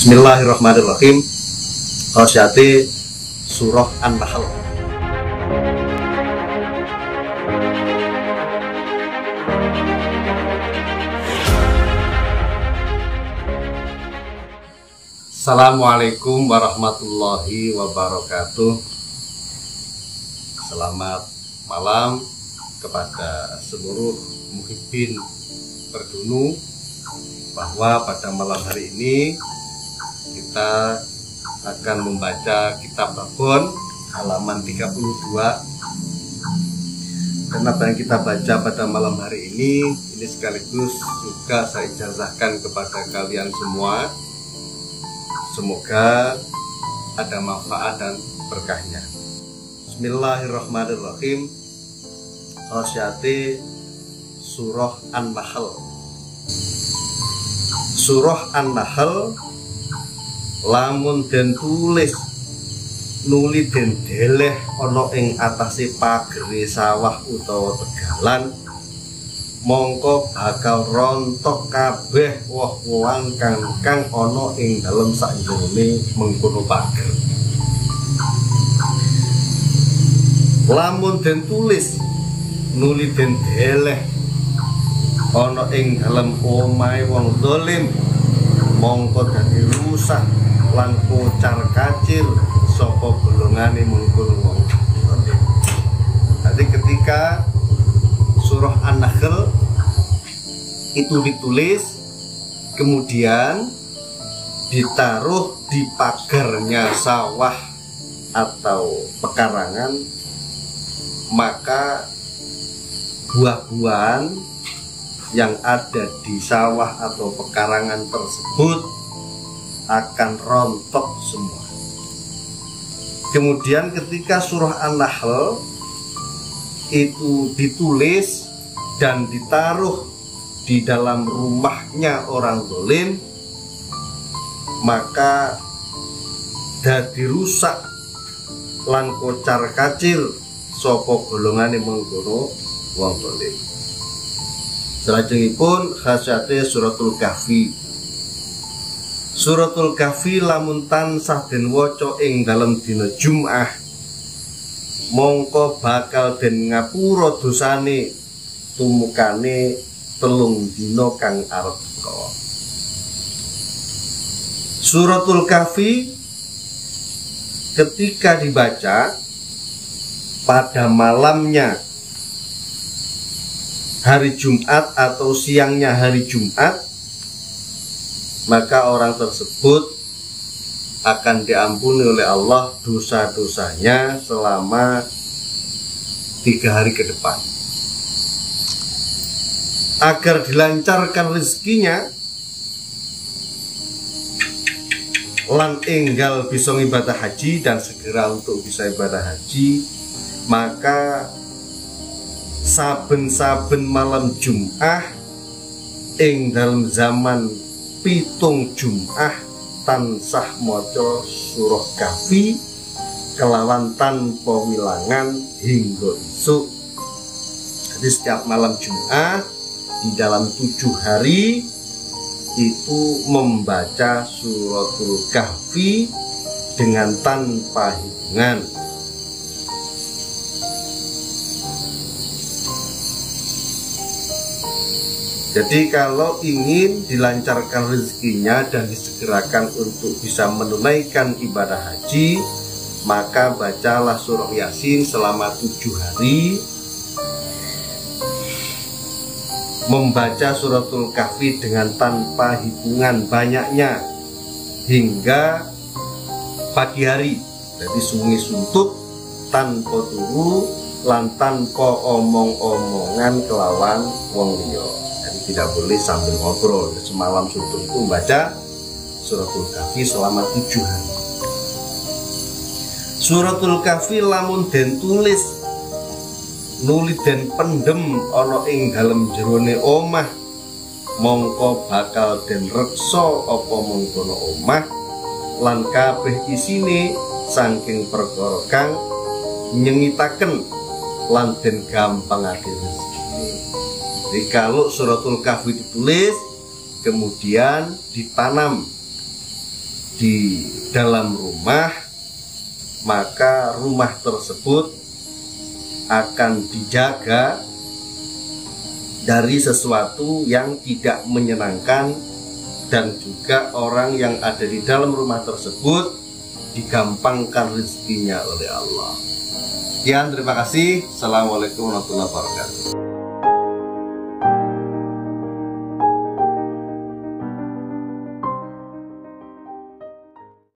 Bismillahirrahmanirrahim. Khosyati Surah An-Nahl. Assalamualaikum warahmatullahi wabarakatuh. Selamat malam kepada seluruh muhibbin perdunu bahwa pada malam hari ini kita akan membaca kitab Babon halaman 32 dan apa yang kita baca pada malam hari ini ini sekaligus juga saya ijazahkan kepada kalian semua. Semoga ada manfaat dan berkahnya. Bismillahirrahmanirrahim. Khosyati Surah An-Nahl. Surah An-Nahl lamun dan tulis nuli den deleh ana ing atase pagere sawah utawa tegalan mongko bakal rontok kabeh woh-wohan kang kang ana ing dalem sakjroning mengkono pager. Lamun den tulis nuli den deleh ana ing dalem omahe wong dolim mongko dadi rusak lan kocar kacir sapa golongane mungkul wong. Jadi ketika surah An-Nahl itu ditulis kemudian ditaruh di pagarnya sawah atau pekarangan maka buah-buahan yang ada di sawah atau pekarangan tersebut akan rontok semua. Kemudian ketika surah An-Nahl itu ditulis dan ditaruh di dalam rumahnya orang dolim maka dadi rusak lan kocar kacir sopo golongane mengkono wong dolim Selajengipun khasyate suratul kahfi Suratul kahfi lamun tansah den waca ing dalem dina Jumat mongko bakal den ngapura dosane tumukane telung dina kang arep. Suratul kahfi ketika dibaca pada malamnya hari Jumat atau siangnya hari Jumat maka orang tersebut akan diampuni oleh Allah dosa-dosanya selama tiga hari ke depan. Agar dilancarkan rezekinya lan enggal bisa ibadah haji dan segera untuk bisa ibadah haji maka saben-saben malam Jum'ah ing dalam zaman pitung Jum'ah tansah maca surah kafi kelawan tanpa wilangan hingga isuk jadi setiap malam Jum'ah di dalam tujuh hari itu membaca suratul kahfi dengan tanpa hitungan Jadi kalau ingin dilancarkan rezekinya dan disegerakan untuk bisa menunaikan ibadah haji, maka bacalah surah Yasin selama tujuh hari. Membaca suratul kahfi dengan tanpa hitungan banyaknya hingga pagi hari. Jadi sungi suntuk tanpa turu lan tanpa omong-omongan kelawan wong liya tidak boleh sambil ngobrol. Semalam suntuk itu membaca suratul kafi selama tujuh hari. Suratul kafi lamun den tulis nuli den pendem ana ing dalem jerone omah mongko bakal den reksa apa mengkono omah lan kabeh isine saking perkara kang nyengitaken lan den gampang rezeki jadi kalau suratul kahfi ditulis kemudian ditanam di dalam rumah maka rumah tersebut akan dijaga dari sesuatu yang tidak menyenangkan dan juga orang yang ada di dalam rumah tersebut digampangkan rezekinya oleh Allah. Sekian terima kasih. Assalamualaikum warahmatullahi wabarakatuh.